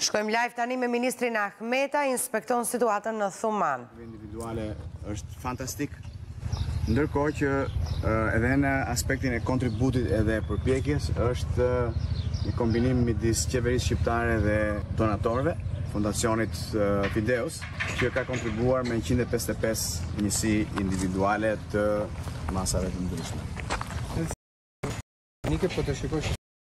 Shkojmë live tani me ministrin Ahmetaj, inspekton situatën në Thumanë. Individuale është fantastik, ndërkohë që edhe në aspektin e kontributit edhe përpjekjes është një kombinim midis qeverisë shqiptare dhe donatorëve, fondacionit Fideus, që ka kontribuar me 155 njësi individuale të masave të ndryshme. Nike, po të shikosh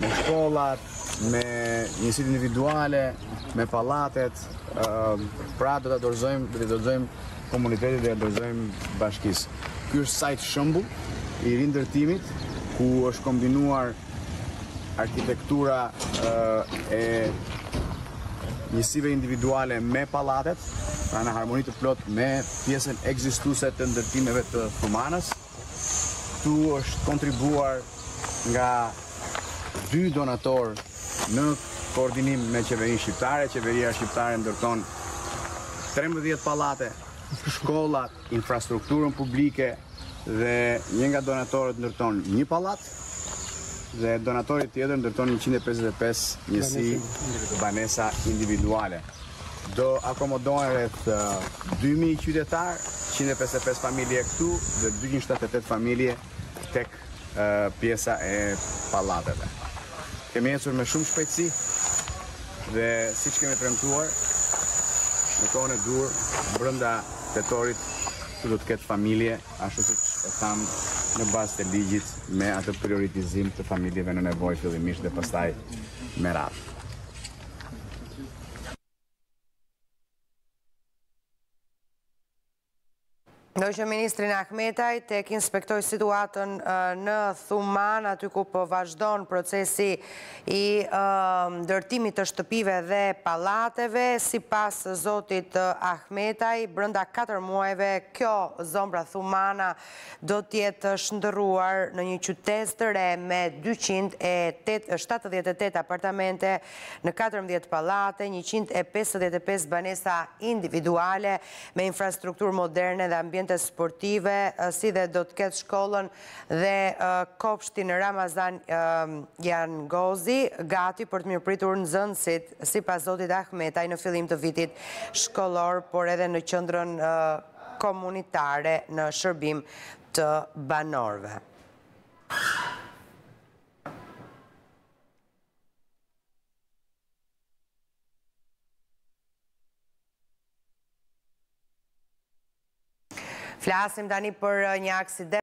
me shkollat, me njësitë individuale, me pallatet, pra do t'ia dorëzojmë, do t'ia dorëzojmë komunitetit dhe do t'ia dorëzojmë bashkisë. Ky është sajt shembull i rindërtimit, ku është kombinuar arkitektura e njësive individuale me pallatet, pra në harmoni të plotë me pjesën ekzistuese të ndërtimeve të Thumanës. Këtu është kontribuar nga dy donatorë në koordinim me qeverinë shqiptare. Qeveria shqiptare ndërton 13 pallate, shkollat, infrastrukturën publike dhe një nga donatorët ndërton një pallat dhe donatori tjetër ndërton 155 njësi banesa individuale. Do akomodohen rreth dy mijë qytetarë, qind e pesëdhjetë e pesë familje këtu dhe dyqind e shtatëdhjetë e tetë familje tek pjesa e pallateve. Kemi ecur me shumë shpejtësi dhe siç kemi premtuar në kohën e duhur brenda tetorit që do të ketë familje, ashtu siç e thamë në bazë të ligjit me atë prioritizim të familjeve në nevojë fillimisht dhe pastaj me radhë. Ndoqët ministrin Ahmetaj tek inspektoi situatën në Thumanë, aty ku po vazhdon procesi i ndërtimit të shtëpive dhe pallateve, sipas zotit Ahmetaj, brenda 4 muajve kjo zonë, pra Thumana do të jetë shndërruar në një qytezë të re me dyqind e shtatëdhjetë e tetë apartamente në katërmbëdhjetë pallate, njëqind e pesëdhjetë e pesë banesa individuale me infrastrukturë moderne dhe ambiente sportive, si dhe do të ketë shkollën dhe kopshtin Ramazan Jangozi gati për të mirëpritur nxënësit, sipas zotit Ahmetaj në fillim të vitit shkollor, por edhe në qendrën komunitare në shërbim të banorëve. Flasim tani për një aksident.